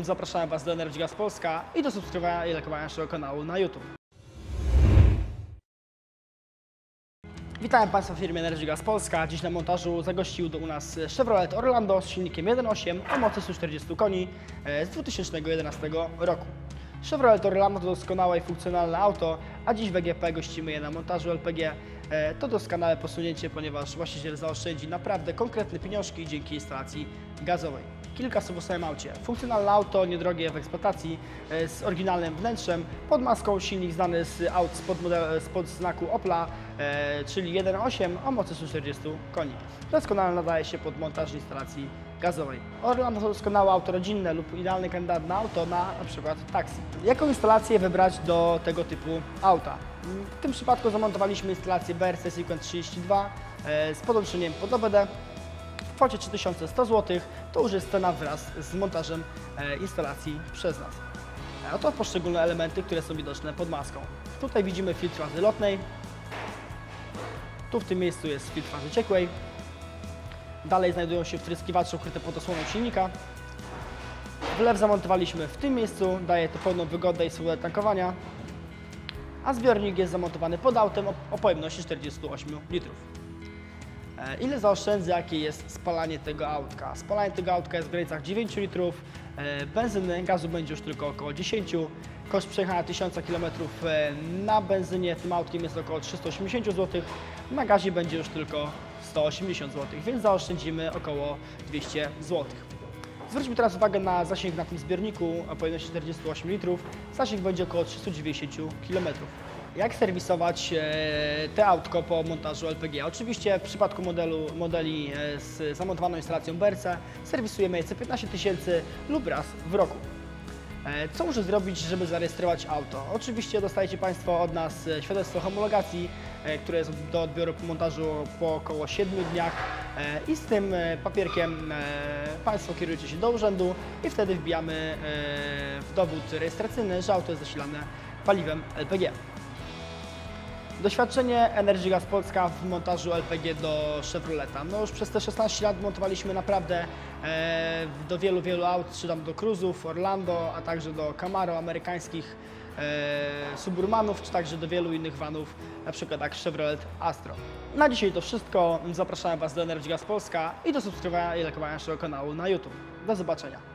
Zapraszam Was do Energy Gas Polska i do subskrybowania i lajkowania naszego kanału na YouTube. Witam Państwa w firmie Energy Gas Polska. Dziś na montażu zagościł do u nas Chevrolet Orlando z silnikiem 1.8 o mocy 140 koni e, z 2011 roku. Chevrolet Orlando to doskonałe i funkcjonalne auto, a dziś w EGP gościmy je na montażu LPG. E, To doskonałe posunięcie, ponieważ właściciel zaoszczędzi naprawdę konkretne pieniążki dzięki instalacji gazowej. Kilka słów o samym aucie. Funkcjonalne auto, niedrogie w eksploatacji, e, z oryginalnym wnętrzem, pod maską silnik znany z aut spod, model, spod znaku Opla, e, czyli 1.8 o mocy 140 koni. Doskonale nadaje się pod montaż instalacji gazowej. Orlando to doskonałe auto rodzinne lub idealny kandydat na auto na przykład taksi. Jaką instalację wybrać do tego typu auta? W tym przypadku zamontowaliśmy instalację BRC Sequence 32 e, z podłączeniem pod OBD kwocie 3100 zł. To już jest cena wraz z montażem e, instalacji przez nas. E, Oto poszczególne elementy, które są widoczne pod maską. Tutaj widzimy filtr fazy lotnej. Tu w tym miejscu jest filtr fazy ciekłej. Dalej znajdują się wtryskiwacze ukryte pod osłoną silnika. Wlew zamontowaliśmy w tym miejscu, daje to pełną wygodę i swobodę tankowania. A zbiornik jest zamontowany pod autem o, o pojemności 48 litrów. E, Ile zaoszczędza, jakie jest spalanie tego autka? Spalanie tego autka jest w granicach 9 litrów, e, benzyny, gazu będzie już tylko około 10. Koszt przejechania 1000 km e, na benzynie tym autkiem jest około 380 zł, na gazie będzie już tylko 180 zł, więc zaoszczędzimy około 200 zł. Zwróćmy teraz uwagę na zasięg na tym zbiorniku o pojemności 48 litrów. Zasięg będzie około 390 km. Jak serwisować e, te autko po montażu LPG? Oczywiście w przypadku modelu, modeli e, z zamontowaną instalacją BRC serwisujemy je co 15 tysięcy lub raz w roku. E, Co muszę zrobić, żeby zarejestrować auto? Oczywiście dostajecie Państwo od nas świadectwo homologacji, które jest do odbioru po montażu po około 7 dniach i z tym papierkiem Państwo kierujecie się do urzędu i wtedy wbijamy w dowód rejestracyjny, że auto jest zasilane paliwem LPG. Doświadczenie Energy Gas Polska w montażu LPG do Chevroleta. No już przez te 16 lat montowaliśmy naprawdę e, do wielu, wielu aut, czy tam do Cruzów, Orlando, a także do Camaro amerykańskich e, Suburbanów, czy także do wielu innych vanów, na przykład jak Chevrolet Astro. Na dzisiaj to wszystko. Zapraszam Was do Energy Gas Polska i do subskrybowania i lajkowania naszego kanału na YouTube. Do zobaczenia.